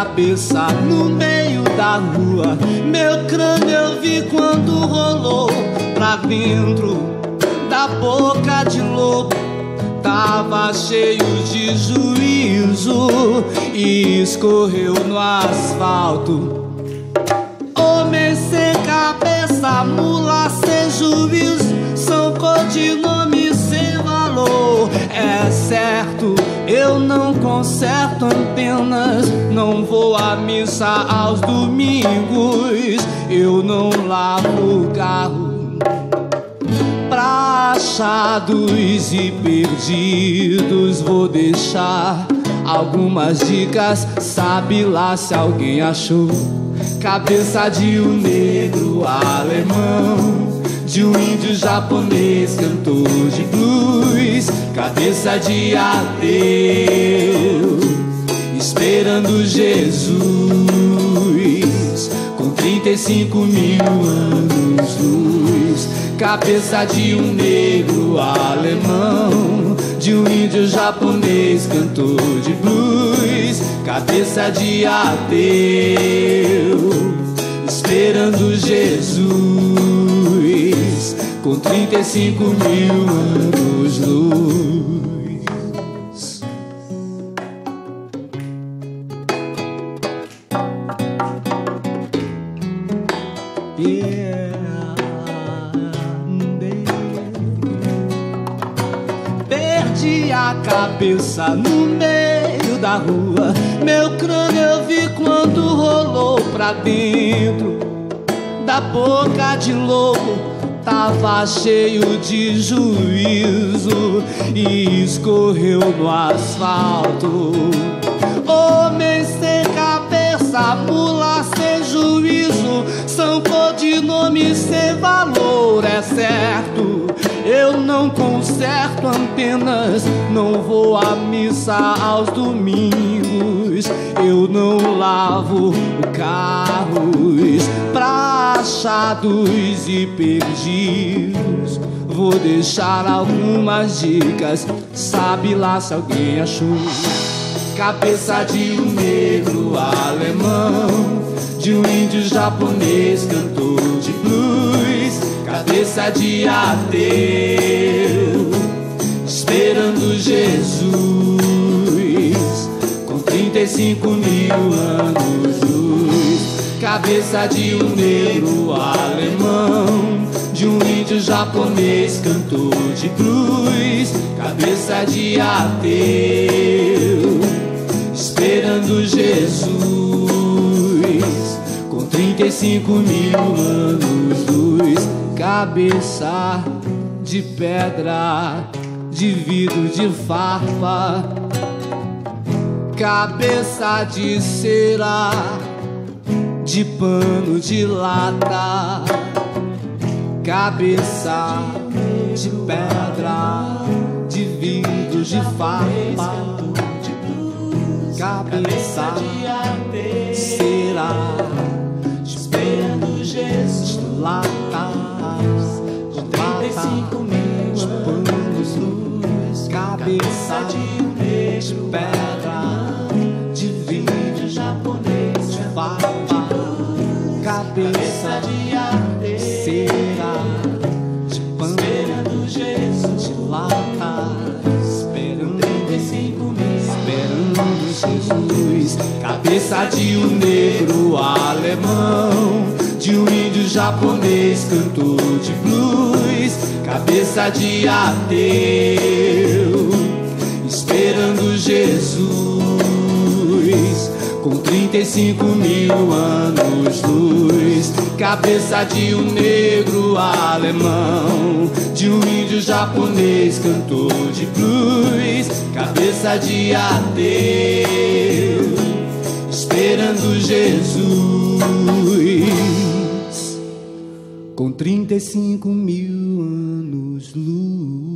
Cabeça no meio da rua. Meu crânio eu vi quando rolou pra dentro da boca de lobo. Tava cheio de juízo e escorreu no asfalto. Homem sem cabeça, mula sem juízo, são codinomes sem valor. É certo eu não conserto antenas, não vou à missa aos domingos, eu não lavo carro. Pra achados e perdidos, vou deixar algumas dicas. Sabe lá se alguém achou cabeça de um negro alemão japonês, cantor de blues, cabeça de ateu, esperando Jesus, com 35 mil anos luz, cabeça de um negro alemão, de um índio japonês, cantor de blues, cabeça de ateu, esperando Jesus com 35 mil anos luz. Perdi a cabeça no meio da rua. Meu crânio eu vi quando rolou pra dentro da boca de lobo tava cheio de juízo e escorreu no asfalto. Homem sem cabeça, mula sem juízo, são codinomes sem valor, é certo. Eu não conserto antenas, não vou à missa aos domingos, eu não lavo carros achados e perdidos. Vou deixar algumas dicas, sabe lá se alguém achou. Cabeça de um negro alemão, de um índio japonês, cantor de blues cabeça de ateu, esperando Jesus, com 35 mil anos cabeça de um negro alemão, de um índio japonês, cantor de blues, cabeça de ateu, esperando Jesus, com 35 mil anos luz cabeça de pedra, de vidro de farpa, cabeça de cera, de pano de lata, cabeça de pedra, de vidro de farpa, cabeça de cera, de pano de lata cinco mil panos luz, cabeça de, de pedra, de vidro japonês, de barba, Jesus, cabeça de um negro alemão de um índio japonês, cantor de blues, cabeça de ateu, esperando Jesus, com 35 mil anos luz, cabeça de um negro alemão, de um índio japonês, cantor de blues, cabeça de ateu, esperando Jesus. Com 35 mil anos luz.